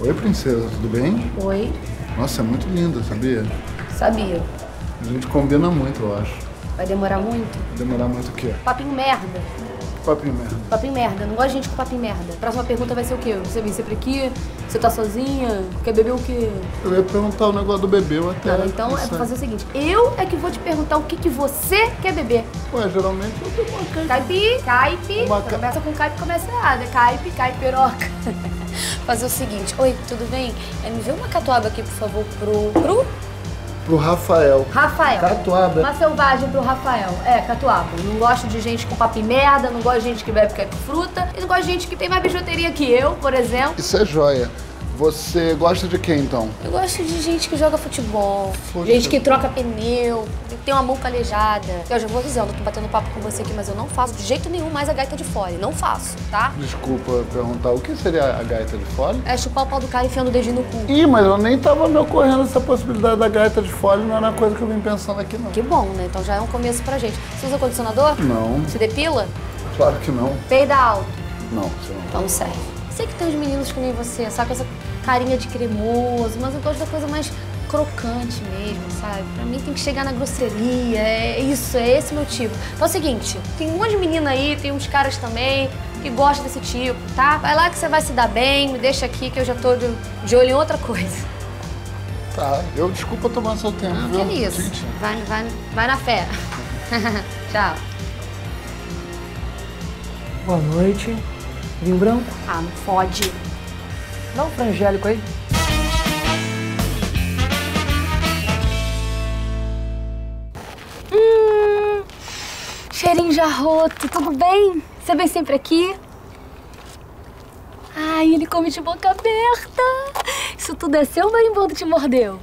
Oi, princesa, tudo bem? Oi, Nossa, é muito linda, sabia? sabia. A gente combina muito, eu acho. Vai demorar muito? Vai demorar muito o quê? Papinho merda. Papinho merda. Papinho merda. Não gosto de gente com papinho merda. Próxima pergunta vai ser o quê? Você vem sempre aqui? Você tá sozinha? Quer beber o quê? Eu ia perguntar o negócio do bebê, eu até. Não, então é pra fazer o seguinte. Eu é que vou te perguntar o que, que você quer beber. Ué, geralmente eu tenho uma caixa. Caipi, caipi. Uma ca- Começa com caipi, começa errado. É caipi, caipiroca. Fazer o seguinte. Oi, tudo bem? É, me vê uma catuaba aqui, por favor, pro... Pro? Pro Rafael. Rafael. Catuaba. Uma selvagem pro Rafael. É, catuaba. Não gosto de gente com papo e merda, não gosto de gente que bebe que fruta, e não gosto de gente que tem mais bijuteria que eu, por exemplo. Isso é joia. Você gosta de quem, então? Eu gosto de gente que joga futebol, gente que troca pneu, que tem uma mão calejada. Eu já vou avisando, tô batendo papo com você aqui, mas eu não faço de jeito nenhum mais a gaita de fole. Não faço, tá? Desculpa perguntar, o que seria a gaita de fole? É chupar o pau do cara enfiando o dedinho no cu. Ih, mas eu nem tava me ocorrendo essa possibilidade da gaita de fole, não era uma coisa que eu vim pensando aqui, não. Que bom, né? Então já é um começo pra gente. Você usa condicionador? Não, Se depila? claro que não. Peida alto. Não, você não. Então serve. Sei que tem uns meninos que nem você, sabe? Com essa carinha de cremoso, mas eu gosto da coisa mais crocante mesmo, sabe? Pra mim tem que chegar na grosseria, é isso, é esse meu tipo. Então é o seguinte, tem um monte de menina aí, tem uns caras também que gostam desse tipo, tá? Vai lá que você vai se dar bem, me deixa aqui que eu já tô de, de olho em outra coisa. Tá, eu desculpa tomar seu tempo, Ah, viu? que isso? Gente, Vai, vai, vai na fé. Tchau. Boa noite. Vinho branco? Ah, não fode. Dá um frangélico aí. Cheirinho de arroto, tudo bem? Você vem sempre aqui? Ai, ele come de boca aberta. Isso tudo é seu ou o marimbondo te mordeu?